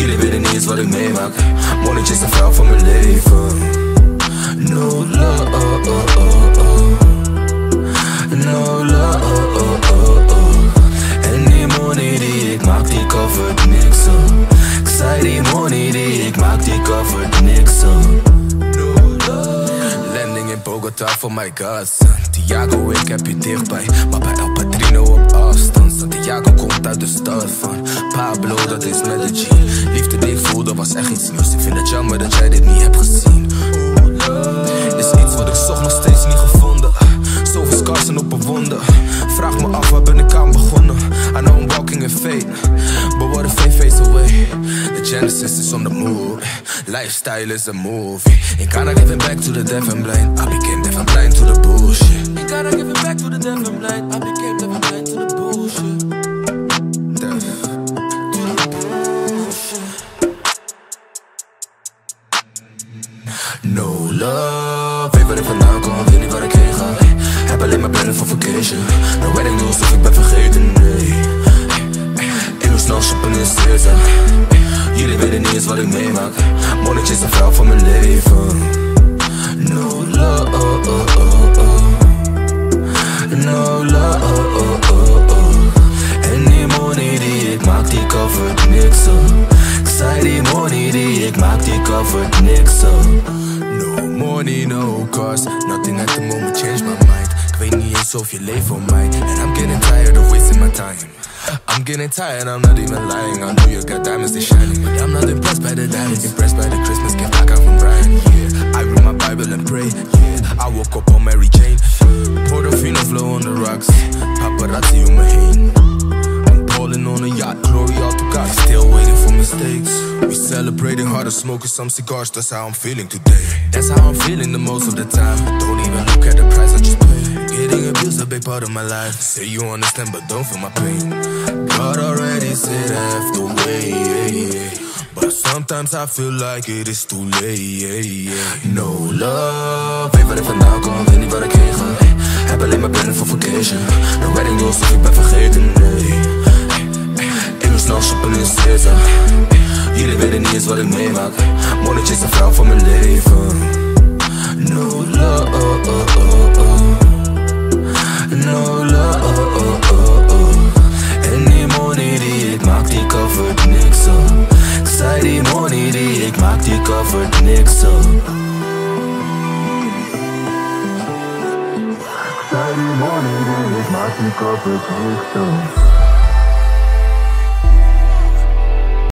Jullie weten niet eens wat ik meemaak Money is de vrouw van mijn leven No love, oh, oh, oh. No love. En die money die ik maak, die covert niks up Ik zei die money die ik maak, die covert niks in Bogota for my god Santiago, ik heb je dichtbij Maar Komt uit de stad van Pablo, dat is G Liefde die ik voelde was echt iets nieuws. Ik vind het jammer dat jij dit niet hebt gezien. Is iets wat ik zocht nog steeds niet gevonden. Zoveel scars en op een wonde Vraag me af waar ben ik aan begonnen? I know I'm walking in fate. But what if fate fades away? The genesis is on the move. Lifestyle is a movie. Ain't gotta give it back to the deaf and blind. I became deaf and blind to the bullshit. Ain't gotta give it back to the deaf and blind No love, weet waar ik vandaan kom, weet niet waar ik heen ga. Heb alleen maar plannen voor vacation. Ik niet of ik ben vergeten, nee. Ik moet snel shoppen in Caesar Jullie weten niet eens wat ik meemaak. Money is de vrouw van mijn leven. No love, cars Nothing at the moment changed my mind. Ik weet niet eens of je voor mij And I'm getting tired of wasting my time. I'm getting tired, I'm not even lying. I know you got diamonds, they shining. But I'm not impressed by the diamonds. Impressed by the Christmas gift I got from Brian. Yeah, I read my Bible and pray. Yeah, I woke up on Mary Jane. Portofino flow on the rocks. Paparazzi om me heen I'm balling on a yacht. Glory all to God. Still waiting for mistakes. We celebrating harder Smoking some cigars. That's how I'm feeling today. That's how I'm feeling the most of the time. Don't even look at the price I just paid. Getting abused a big part of my life. Say you understand but don't feel my pain. God already said I have to wait But sometimes I feel like it is too late No love Weet waar ik vandaan kom, weet niet waar ik ga Heb alleen maar plannen voor vacation. No wedding of ik ben vergeten, wat ik meemaak Money is mijn leven No love, oh, oh, oh. No love. En die money die ik maak, die covert niks up Ik die money die ik maak, die covert niks up Ik zei die money die ik maak, die covert niks up